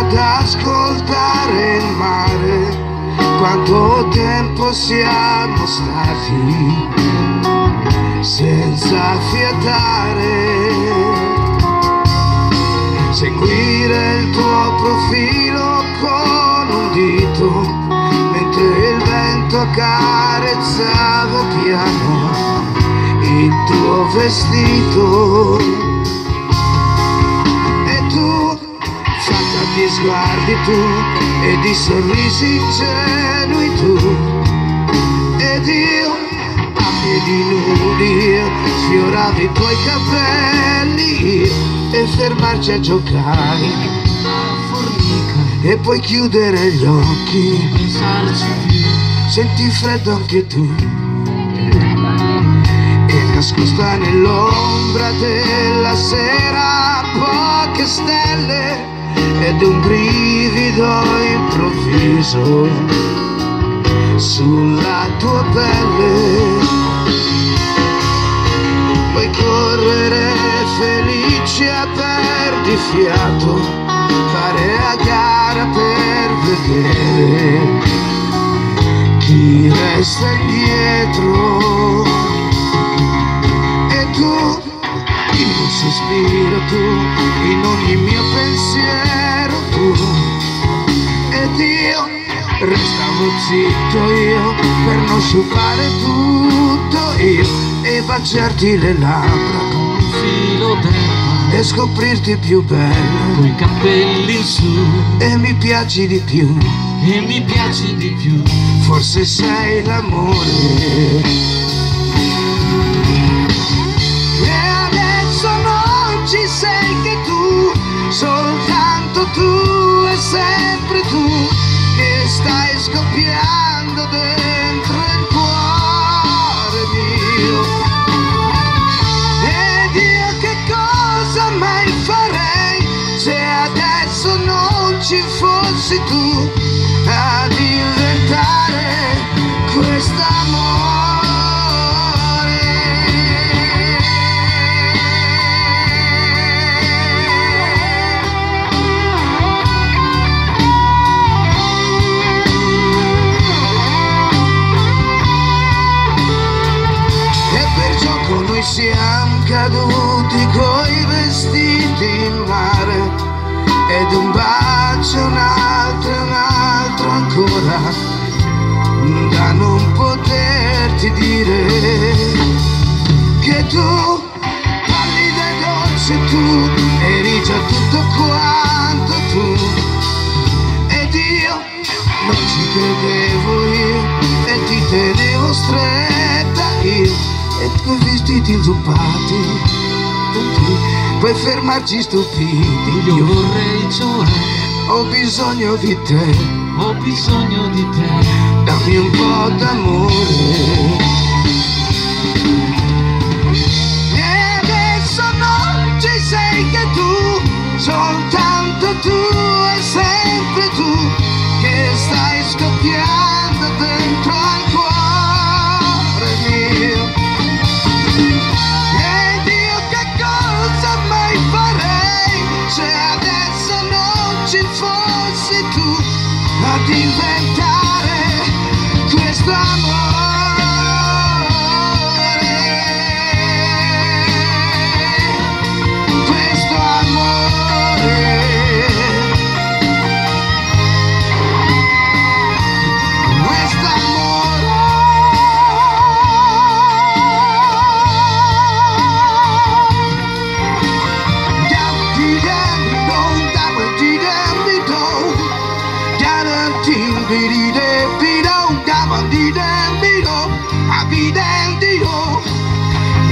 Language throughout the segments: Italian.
ad ascoltare il mare. Quanto tempo siamo stati senza fiatare. Seguire il tuo profilo con un dito mentre il vento accarezzava piano il tuo vestito sguardi tu e di sorrisi ingenui tu. Ed io a piedi nudi sfioravo i tuoi capelli e fermarci a giocare. E poi chiudere gli occhi. Senti freddo anche tu. E nascosta nell'ombra della sera poche stelle ed un brivido improvviso sulla tua pelle. Puoi correre felice a perdi fiato fare a gara per vedere chi resta indietro sospiro tu in ogni mio pensiero tu. Ed io restavo zitto io per non sciupare tutto io e baciarti le labbra con un filo d'erba e scoprirti più bella. Coi capelli in su. E mi piaci di più. E mi piaci di più. Forse sei l'amore tu e sempre tu che stai scoppiando siamo caduti coi vestiti in mare ed un bacio un altro un altro ancora da non poterti dire che tu pallida e dolce tu eri già tutto quanto tu ed io non ci credevo io e ti tenevo e coi vestiti inzuppati puoi fermarci stupidi io vorrei cioè ho bisogno di te. Ho bisogno di te. Dammi un po' d'amore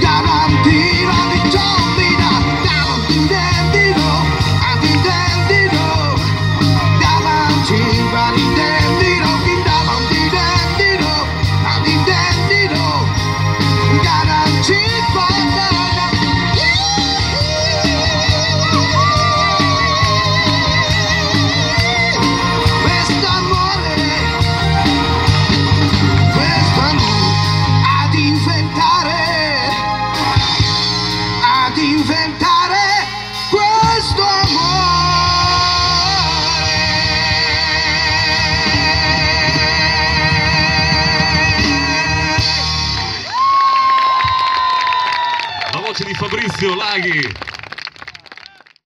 garantía. de Fabrício Lag.